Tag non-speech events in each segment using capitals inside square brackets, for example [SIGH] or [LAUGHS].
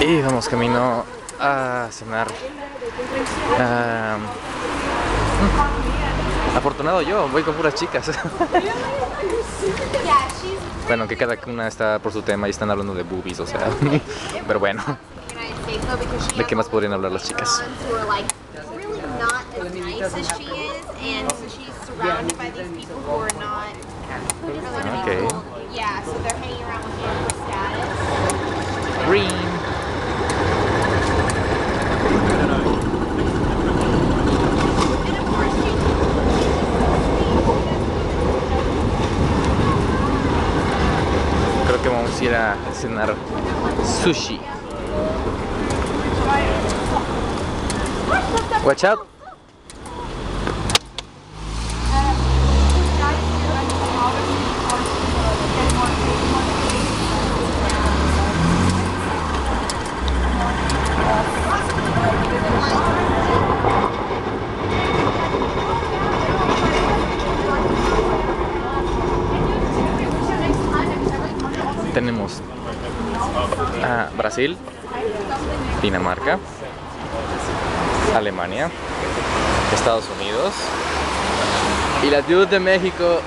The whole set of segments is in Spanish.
Y vamos camino a cenar. Ah, afortunado yo, voy con puras chicas. [LAUGHS] bueno, que cada una está por su tema y están hablando de boobies, o sea. [LAUGHS] Pero bueno, ¿de qué más podrían hablar las chicas? Okay. Que vamos a ir a cenar sushi. Watch out. Tenemos a Brasil, Dinamarca, Alemania, Estados Unidos y la dude de México.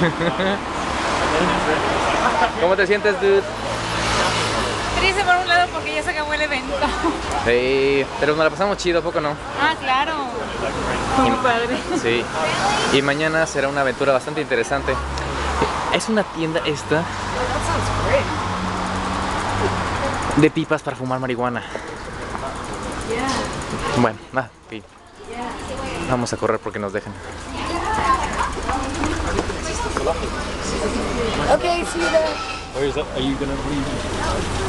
[LAUGHS] ¿Cómo te sientes, dude? Triste por un lado porque ya se acabó el evento. Sí, pero nos la pasamos chido, ¿a poco no? Ah, claro. Muy padre. Sí. Y mañana será una aventura bastante interesante. Es una tienda esta de pipas para fumar marihuana. Bueno, sí. Vamos a correr porque nos dejan. Okay, see you there. Or is that, are you gonna leave?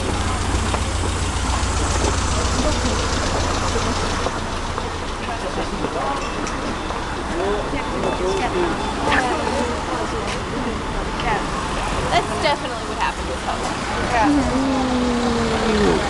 what happened with Hubble. Yeah. Mm -hmm.